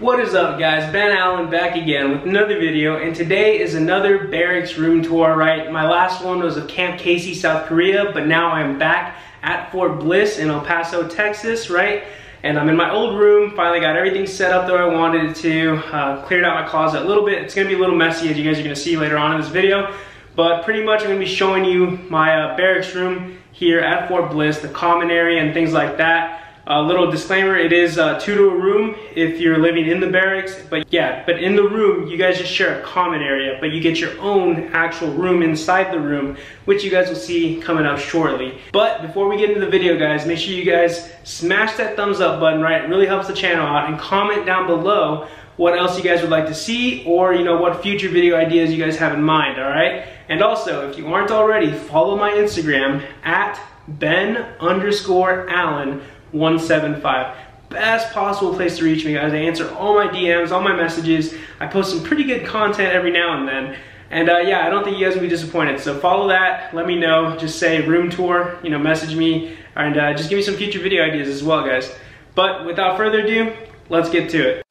What is up guys, Ben Allen back again with another video and today is another barracks room tour, right? My last one was of Camp Casey, South Korea, but now I'm back at Fort Bliss in El Paso, Texas, right? And I'm in my old room, finally got everything set up the way I wanted it to, uh, cleared out my closet a little bit. It's gonna be a little messy as you guys are gonna see later on in this video, but pretty much I'm gonna be showing you my uh, barracks room here at Fort Bliss, the common area and things like that. A little disclaimer, it is uh, two to a room if you're living in the barracks, but yeah, but in the room, you guys just share a common area, but you get your own actual room inside the room, which you guys will see coming up shortly. But before we get into the video, guys, make sure you guys smash that thumbs up button, right? It really helps the channel out, and comment down below what else you guys would like to see, or you know, what future video ideas you guys have in mind, all right? And also, if you aren't already, follow my Instagram, at Ben underscore Allen 175. Best possible place to reach me, guys. I answer all my DMs, all my messages. I post some pretty good content every now and then. And uh, yeah, I don't think you guys will be disappointed. So follow that, let me know. Just say room tour, you know, message me, and uh, just give me some future video ideas as well, guys. But without further ado, let's get to it.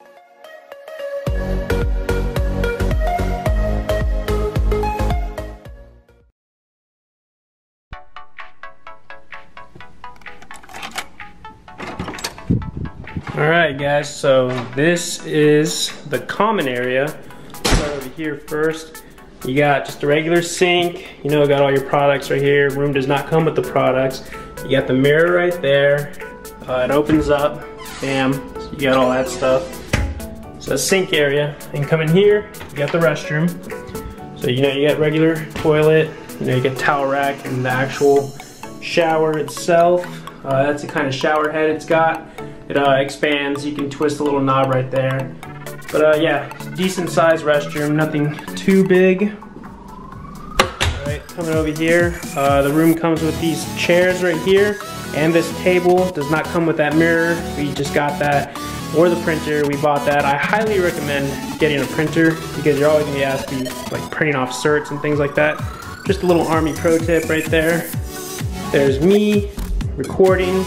All right, guys, so this is the common area. Start over here first. You got just a regular sink, you know, got all your products right here. Room does not come with the products. You got the mirror right there. Uh, it opens up, bam, so you got all that stuff. So sink area, and come in here, you got the restroom. So you know, you got regular toilet, you know, you get towel rack and the actual shower itself. Uh, that's the kind of shower head it's got. It uh, expands, you can twist a little knob right there. But uh, yeah, decent sized restroom, nothing too big. Alright, coming over here, uh, the room comes with these chairs right here, and this table does not come with that mirror. We just got that, or the printer, we bought that. I highly recommend getting a printer because you're always gonna be asked to be like printing off certs and things like that. Just a little Army pro tip right there. There's me recording,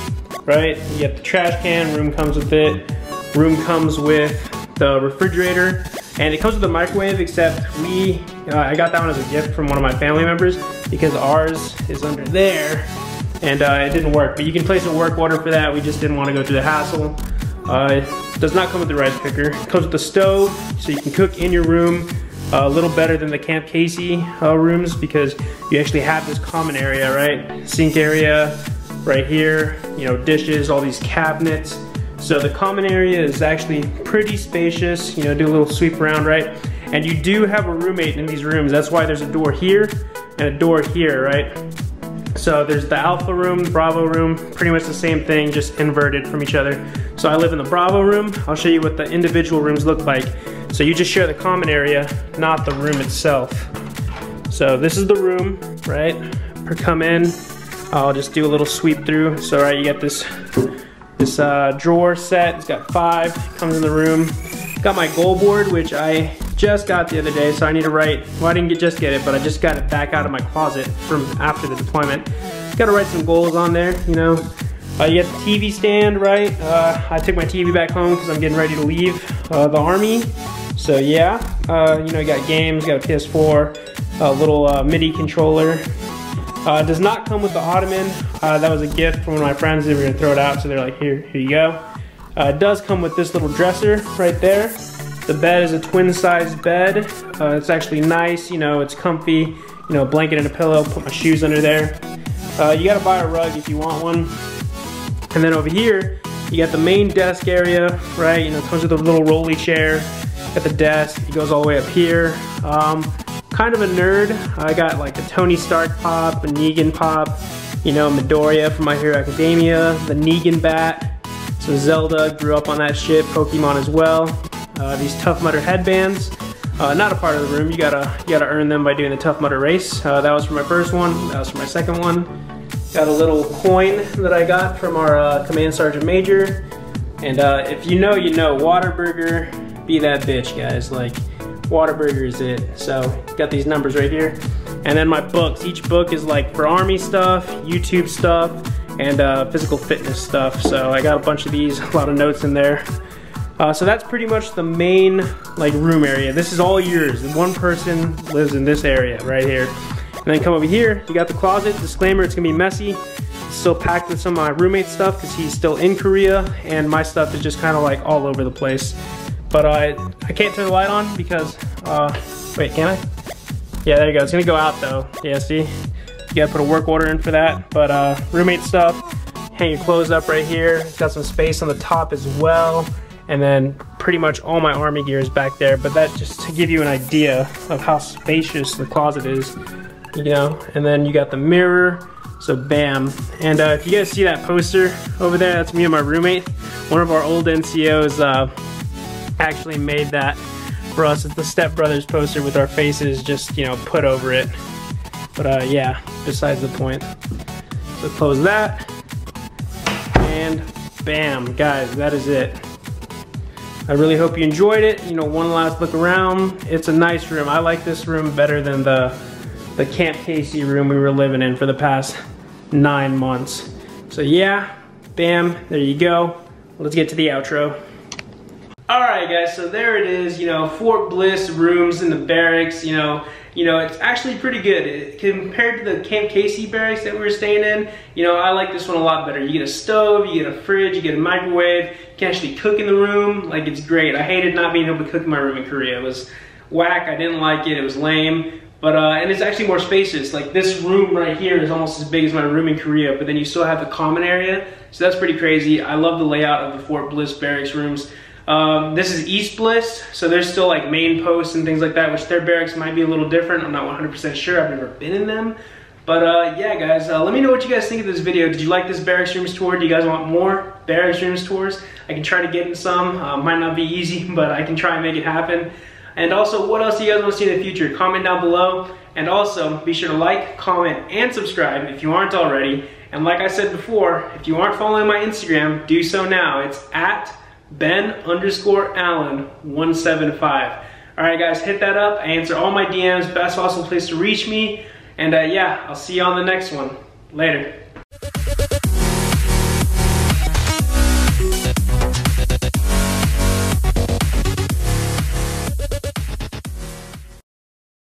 right? You get the trash can, room comes with it. Room comes with the refrigerator, and it comes with a microwave, except we, uh, I got that one as a gift from one of my family members because ours is under there, and uh, it didn't work. But you can place a work order for that. We just didn't want to go through the hassle. Uh, it does not come with the rice cooker. It comes with the stove, so you can cook in your room. Uh, a little better than the Camp Casey uh, rooms because you actually have this common area, right? Sink area, right here, you know, dishes, all these cabinets. So the common area is actually pretty spacious, you know, do a little sweep around, right? And you do have a roommate in these rooms. That's why there's a door here and a door here, right? So there's the alpha room, the bravo room, pretty much the same thing, just inverted from each other. So I live in the bravo room. I'll show you what the individual rooms look like. So you just share the common area, not the room itself. So this is the room, right? Come in, I'll just do a little sweep through. So right, you got this this uh, drawer set. It's got five. Comes in the room. Got my goal board, which I just got the other day, so I need to write. Well, I didn't get, just get it, but I just got it back out of my closet from after the deployment. Got to write some goals on there, you know. Uh, you got the TV stand, right? Uh, I took my TV back home because I'm getting ready to leave uh, the army. So yeah, uh, you know, you got games, you got a PS4, a little uh, MIDI controller, uh, does not come with the ottoman. Uh, that was a gift from one of my friends. They were gonna throw it out, so they're like, here, here you go. Uh, it does come with this little dresser right there. The bed is a twin size bed. Uh, it's actually nice, you know, it's comfy. You know, blanket and a pillow, put my shoes under there. Uh, you gotta buy a rug if you want one. And then over here, you got the main desk area, right? You know, it comes with a little rolly chair. Got the desk, it goes all the way up here. Um, kind of a nerd. I got like a Tony Stark pop, a Negan pop, you know, Midoriya from My Hero Academia, the Negan bat. So Zelda, grew up on that shit, Pokemon as well. Uh, these Tough Mudder headbands, uh, not a part of the room. You gotta you gotta earn them by doing the Tough Mudder race. Uh, that was for my first one. That was for my second one. Got a little coin that I got from our uh, Command Sergeant Major. And uh, if you know, you know, Whataburger, be that bitch, guys. Like, Whataburger is it. So got these numbers right here. And then my books. Each book is like for army stuff, YouTube stuff, and uh, physical fitness stuff. So I got a bunch of these, a lot of notes in there. Uh, so that's pretty much the main like room area. This is all yours. One person lives in this area right here. And then come over here, you got the closet. Disclaimer, it's gonna be messy. still packed with some of my roommate's stuff because he's still in Korea and my stuff is just kind of like all over the place. But uh, I can't turn the light on because, uh, wait, can I? Yeah, there you go. It's gonna go out though. Yeah, see? You gotta put a work order in for that. But uh, roommate stuff, hang your clothes up right here. It's got some space on the top as well. And then pretty much all my army gear is back there. But that just to give you an idea of how spacious the closet is, you know? And then you got the mirror, so bam. And uh, if you guys see that poster over there, that's me and my roommate. One of our old NCOs uh, actually made that for us. It's the Step Brothers poster with our faces just, you know, put over it. But uh, yeah, besides the point. So close that. And bam, guys, that is it. I really hope you enjoyed it. You know, one last look around. It's a nice room. I like this room better than the, the Camp Casey room we were living in for the past nine months. So yeah, bam, there you go. Let's get to the outro. Alright guys, so there it is, you know, Fort Bliss rooms in the barracks, you know, you know, it's actually pretty good. It, compared to the Camp Casey barracks that we were staying in, you know, I like this one a lot better. You get a stove, you get a fridge, you get a microwave, you can actually cook in the room, like it's great. I hated not being able to cook in my room in Korea. It was whack, I didn't like it, it was lame. But, uh, and it's actually more spacious. Like this room right here is almost as big as my room in Korea, but then you still have the common area. So that's pretty crazy. I love the layout of the Fort Bliss barracks rooms. Um, this is East Bliss, so there's still like main posts and things like that, which their barracks might be a little different. I'm not 100% sure, I've never been in them. But uh, yeah, guys, uh, let me know what you guys think of this video. Did you like this barracks rooms tour? Do you guys want more barracks rooms tours? I can try to get in some. Uh, might not be easy, but I can try and make it happen. And also, what else do you guys want to see in the future? Comment down below. And also, be sure to like, comment, and subscribe if you aren't already. And like I said before, if you aren't following my Instagram, do so now. It's at Ben underscore Allen 175. All right, guys, hit that up. I answer all my DMs. Best possible place to reach me. And uh, yeah, I'll see you on the next one. Later.